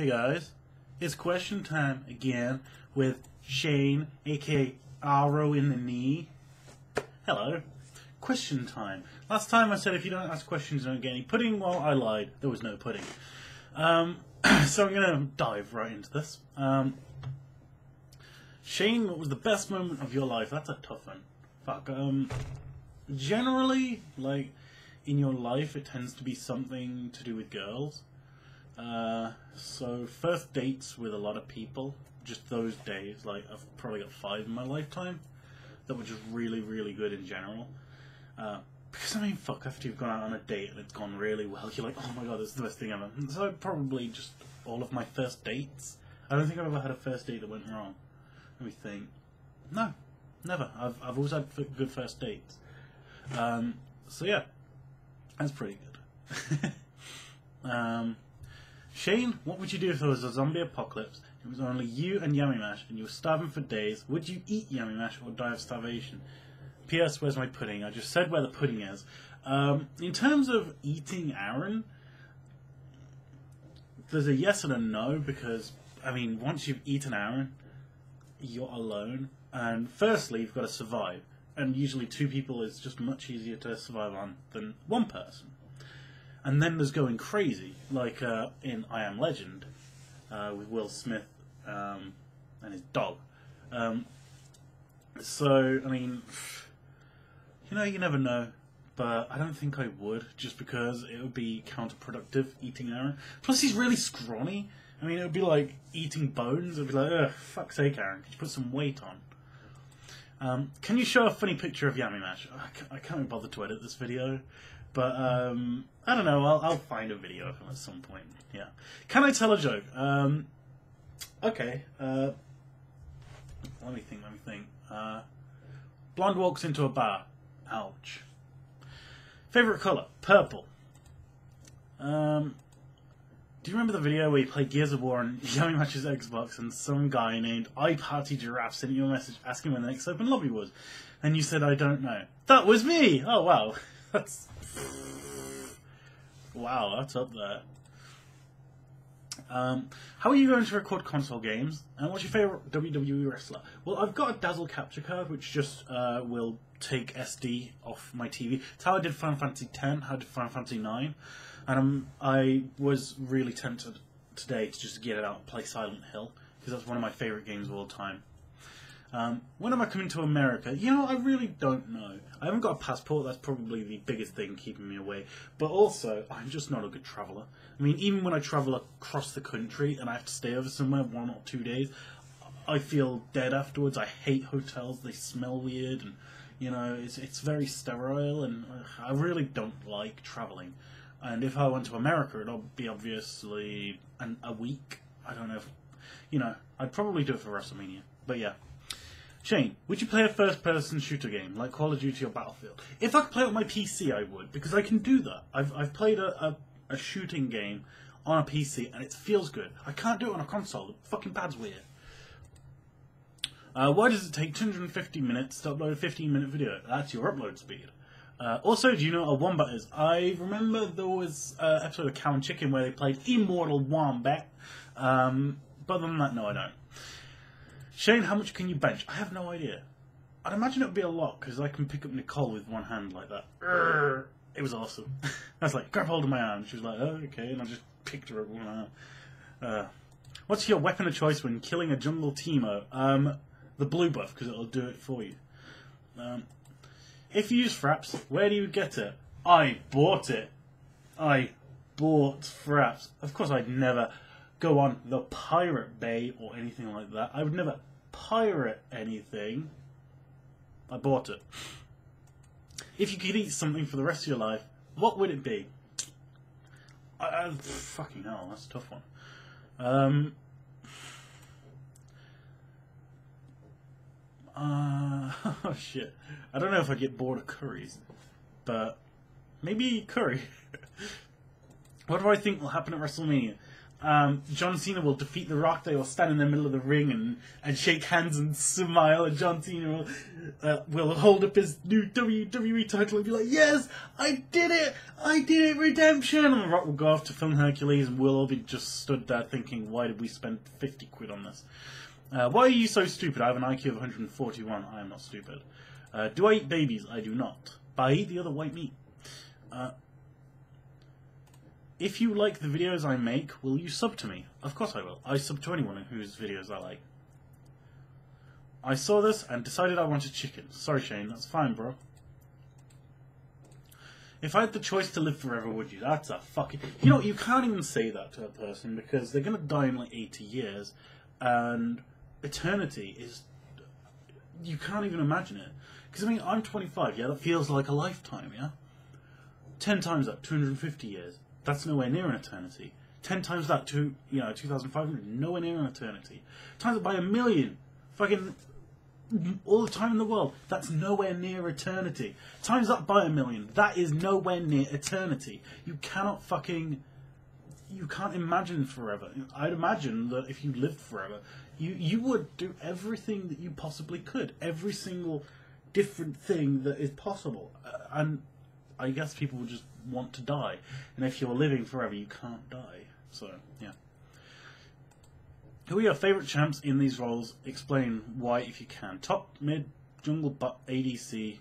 Hey guys, it's question time again with Shane, aka Arrow in the knee. Hello. Question time. Last time I said if you don't ask questions, you don't get any pudding. Well, I lied. There was no pudding. Um, so I'm gonna dive right into this. Um, Shane, what was the best moment of your life? That's a tough one. Fuck. Um, generally, like in your life, it tends to be something to do with girls. Uh, so first dates with a lot of people, just those days. Like I've probably got five in my lifetime that were just really, really good in general. Uh, because I mean, fuck, after you've gone out on a date and it's gone really well, you're like, oh my god, this is the best thing ever. So probably just all of my first dates. I don't think I've ever had a first date that went wrong. Let me think. No, never. I've I've always had good first dates. Um, so yeah, that's pretty good. um, Shane, what would you do if there was a zombie apocalypse? It was only you and Yamimash, and you were starving for days. Would you eat Yamimash or die of starvation? P.S. Where's my pudding? I just said where the pudding is. Um, in terms of eating Aaron, there's a yes and a no because I mean, once you've eaten Aaron, you're alone. And firstly, you've got to survive, and usually two people is just much easier to survive on than one person. And then there's going crazy, like uh, in I Am Legend, uh, with Will Smith um, and his dog. Um, so, I mean, you know, you never know. But I don't think I would, just because it would be counterproductive eating Aaron. Plus, he's really scrawny. I mean, it would be like eating bones. It would be like, ugh, fuck's sake, Aaron, could you put some weight on? Um, can you show a funny picture of Yamimash? I can't, I can't be bothered to edit this video. But, um, I don't know, I'll, I'll find a video of him at some point. Yeah. Can I tell a joke? Um, okay, uh, let me think, let me think. Uh, blonde walks into a bar. Ouch. Favorite color? Purple. Um, do you remember the video where you played Gears of War on Yamimash's Xbox and some guy named iParty Giraffe sent you a message asking when the next open lobby was? And you said, I don't know. That was me! Oh, wow. That's. Wow, that's up there. Um, how are you going to record console games? And what's your favorite WWE wrestler? Well, I've got a Dazzle capture card, which just uh, will take SD off my TV. It's how I did Final Fantasy X, how I did Final Fantasy IX, and um, I was really tempted today to just get it out and play Silent Hill because that's one of my favorite games of all time. Um, when am I coming to America? You know, I really don't know. I haven't got a passport. That's probably the biggest thing keeping me away. But also, I'm just not a good traveller. I mean, even when I travel across the country and I have to stay over somewhere one or two days, I feel dead afterwards. I hate hotels. They smell weird, and you know, it's it's very sterile, and I really don't like traveling. And if I went to America, it'll be obviously an, a week. I don't know if, you know, I'd probably do it for WrestleMania. But yeah. Shane, would you play a first person shooter game like Call of Duty or Battlefield? If I could play it on my PC, I would, because I can do that. I've, I've played a, a, a shooting game on a PC and it feels good. I can't do it on a console. The fucking pad's weird. Uh, why does it take 250 minutes to upload a 15 minute video? That's your upload speed. Uh, also, do you know what a wombat is? I remember there was an episode of Cow and Chicken where they played Immortal Wombat. Um, but other than that, no, I don't. Shane, how much can you bench? I have no idea. I'd imagine it would be a lot because I can pick up Nicole with one hand like that. Urgh. It was awesome. I was like, grab hold of my arm. She was like, oh, okay. And I just picked her up with one arm. Uh, what's your weapon of choice when killing a jungle Teemo? Um, the blue buff because it'll do it for you. Um, if you use Fraps, where do you get it? I bought it. I bought Fraps. Of course, I'd never go on the Pirate Bay or anything like that. I would never pirate anything. I bought it. If you could eat something for the rest of your life, what would it be? I, I, fucking hell, that's a tough one. Um, uh, oh shit. I don't know if I get bored of curries, but maybe curry. What do I think will happen at WrestleMania? Um, John Cena will defeat The Rock. They will stand in the middle of the ring and, and shake hands and smile. And John Cena will, uh, will hold up his new WWE title and be like, "Yes, I did it! I did it! Redemption!" And The Rock will go off to film Hercules, and we'll all be just stood there thinking, "Why did we spend fifty quid on this? Uh, why are you so stupid? I have an IQ of 141. I am not stupid. Uh, do I eat babies? I do not. But I eat the other white meat." If you like the videos I make, will you sub to me? Of course I will. I sub to anyone whose videos I like. I saw this and decided I wanted chicken. Sorry, Shane, that's fine, bro. If I had the choice to live forever, would you? That's a fucking... You know, you can't even say that to a person because they're going to die in like 80 years and eternity is... You can't even imagine it. Because, I mean, I'm 25, yeah? That feels like a lifetime, yeah? 10 times that, 250 years. That's nowhere near an eternity. Ten times that to you know, two thousand five hundred, nowhere near an eternity. Times it by a million, fucking all the time in the world. That's nowhere near eternity. Times that by a million, that is nowhere near eternity. You cannot fucking you can't imagine forever. I'd imagine that if you lived forever, you you would do everything that you possibly could, every single different thing that is possible, uh, and I guess people would just want to die. And if you're living forever, you can't die. So, yeah. Who are your favourite champs in these roles? Explain why if you can. Top, mid, jungle, bot, ADC,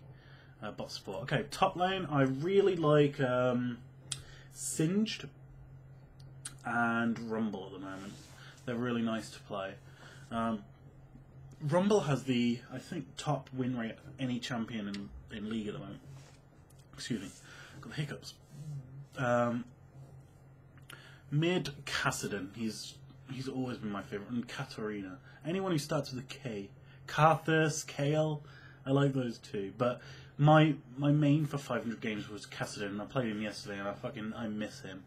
uh, bot support. Okay, top lane, I really like um, Singed and Rumble at the moment. They're really nice to play. Um, Rumble has the, I think, top win rate of any champion in, in League at the moment. Excuse me got the hiccups. Um, Mid Kassadin, he's he's always been my favorite, and Katarina. Anyone who starts with a K, Karthus, Kayle, I like those two. But my my main for 500 games was Kassadin, and I played him yesterday, and I fucking I miss him.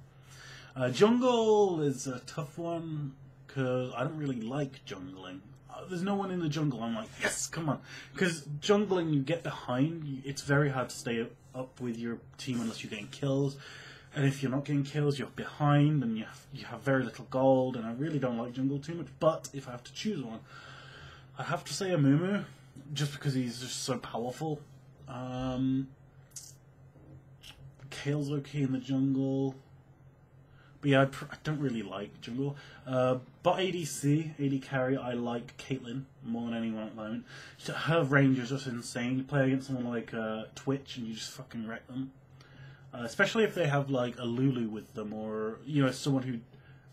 Uh, jungle is a tough one because I don't really like jungling. Uh, there's no one in the jungle. I'm like, yes, come on, because jungling you get behind. It's very hard to stay up with your team unless you're getting kills. And if you're not getting kills, you're behind and you have, you have very little gold. And I really don't like jungle too much. But if I have to choose one, I have to say Amumu, just because he's just so powerful. Um, Kayle's okay in the jungle. But yeah, I, I don't really like jungle. Uh, but ADC, AD carry, I like Caitlyn more than anyone at the moment. Her range is just insane. You play against someone like uh, Twitch and you just fucking wreck them. Uh, especially if they have like a Lulu with them or, you know, someone who,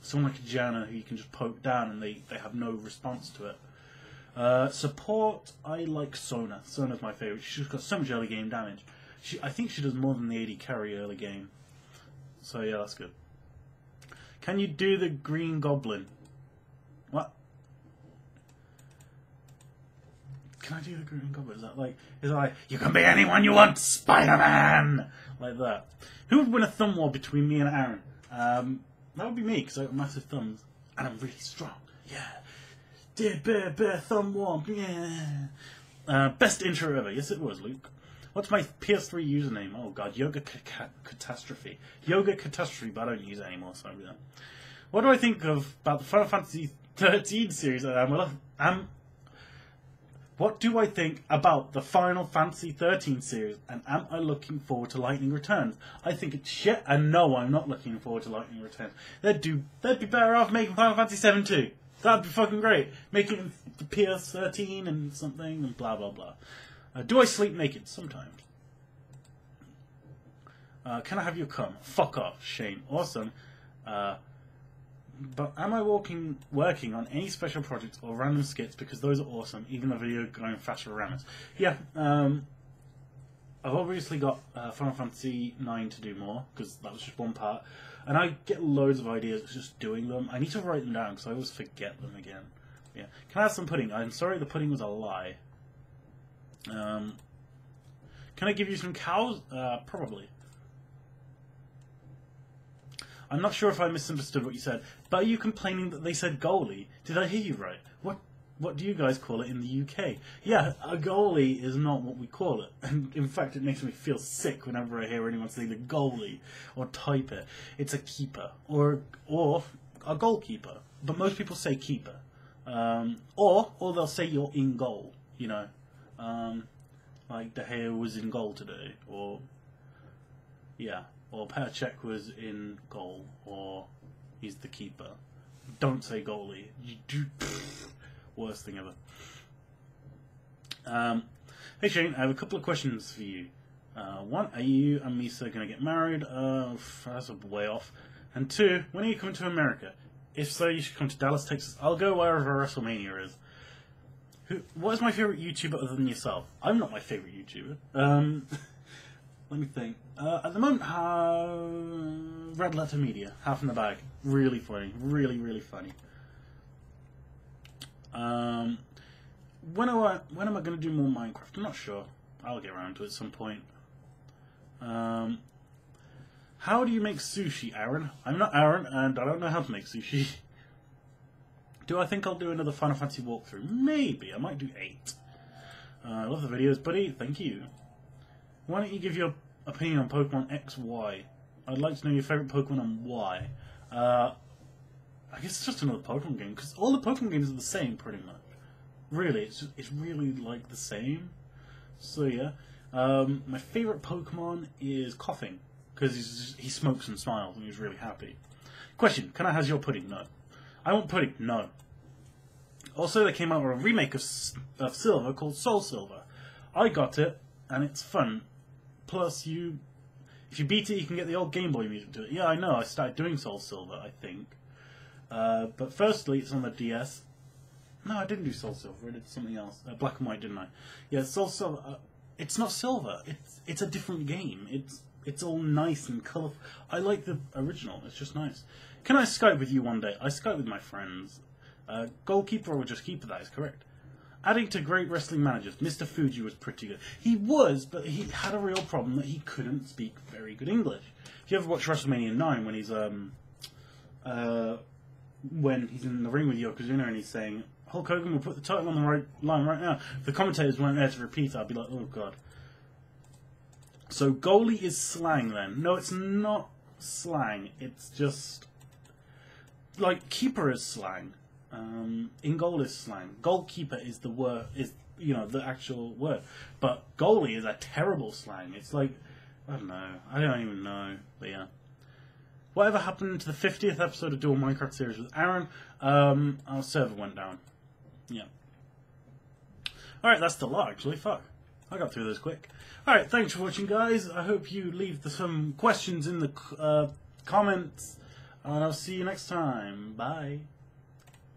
someone like a Janna who you can just poke down and they, they have no response to it. Uh, support, I like Sona. Sona's my favourite. She's got so much early game damage. She, I think she does more than the AD carry early game. So yeah, that's good. Can you do the Green Goblin? What? Can I do the Green Goblin? Is that like, is that like, you can be anyone you want, Spider-Man! Like that. Who would win a thumb war between me and Aaron? Um, that would be me, because I got massive thumbs. And I'm really strong. Yeah. Dear Bear, Bear, Thumb War. Yeah. Uh, best intro ever. Yes, it was, Luke. What's my PS3 username? Oh god, Yoga Catastrophe. Yoga Catastrophe, but I don't use it anymore, so yeah. What do I think of about the Final Fantasy 13 series? Um, um, what do I think about the Final Fantasy 13 series, and am I looking forward to Lightning Returns? I think it's shit, and no, I'm not looking forward to Lightning Returns. They'd do, they'd be better off making Final Fantasy 7 too. That'd be fucking great. Making the PS13 and something, and blah blah blah. Uh, do I sleep naked? Sometimes. Uh, can I have your cum? Fuck off, Shane. Awesome. Uh, but am I working working on any special projects or random skits because those are awesome, even the video going faster around Yeah, um, I've obviously got uh, Final Fantasy IX to do more because that was just one part, and I get loads of ideas just doing them. I need to write them down because I always forget them again. Yeah, can I have some pudding? I'm sorry, the pudding was a lie. Um, can I give you some cows? Uh, probably. I'm not sure if I misunderstood what you said, but are you complaining that they said goalie? Did I hear you right? What what do you guys call it in the UK? Yeah, a goalie is not what we call it. And in fact, it makes me feel sick whenever I hear anyone say the goalie or type it. It's a keeper or or a goalkeeper. But most people say keeper. Um, or or they'll say you're in goal. You know, um, like De Gea was in goal today, or yeah, or Perchek was in goal, or he's the keeper. Don't say goalie. You do. Worst thing ever. Um, hey Shane, I have a couple of questions for you. Uh, one, are you and Misa going to get married? Uh, that's a way off. And two, when are you coming to America? If so, you should come to Dallas, Texas. I'll go wherever WrestleMania is. Who, what is my favorite YouTuber other than yourself? I'm not my favorite YouTuber. Um, let me think. Uh, at the moment, uh, Red Letter Media, half in the bag. Really funny. Really, really funny. Um, when am I when am I going to do more Minecraft? I'm not sure. I'll get around to it at some point. Um, how do you make sushi, Aaron? I'm not Aaron, and I don't know how to make sushi. Do I think I'll do another Final Fantasy walkthrough? Maybe. I might do 8. Uh, I love the videos, buddy. Thank you. Why don't you give your opinion on Pokemon X, Y? I'd like to know your favourite Pokemon and why. Uh, I guess it's just another Pokemon game, because all the Pokemon games are the same, pretty much. Really, it's, just, it's really, like, the same. So, yeah. Um, my favourite Pokemon is Koffing, because he smokes and smiles, and he's really happy. Question, can I have your pudding? No. I won't put it, No. Also, they came out with a remake of, of Silver called Soul Silver. I got it, and it's fun. Plus, you, if you beat it, you can get the old Game Boy music to it. Yeah, I know. I started doing Soul Silver, I think. Uh, but firstly, it's on the DS. No, I didn't do Soul Silver. I did something else. Uh, Black and White, didn't I? Yeah, Soul Silver. Uh, it's not silver. It's it's a different game. It's it's all nice and colourful. I like the original. It's just nice. Can I Skype with you one day? I Skype with my friends. Uh, goalkeeper or just keeper, that is correct. Adding to great wrestling managers, Mr. Fuji was pretty good. He was, but he had a real problem that he couldn't speak very good English. If you ever watch WrestleMania 9 when he's um uh when he's in the ring with Yokozuna and he's saying, Hulk Hogan will put the title on the right line right now. If the commentators weren't there to repeat, I'd be like, oh god. So goalie is slang then. No, it's not slang. It's just like keeper is slang. Um, in goal is slang. Goalkeeper is the word is you know the actual word, but goalie is a terrible slang. It's like I don't know. I don't even know. But yeah. Whatever happened to the 50th episode of Dual Minecraft series with Aaron? Um, our server went down. Yeah. Alright, that's the lot, actually. Fuck. I got through this quick. Alright, thanks for watching, guys. I hope you leave the, some questions in the uh, comments. And I'll see you next time. Bye.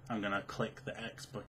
I'm gonna click the X button.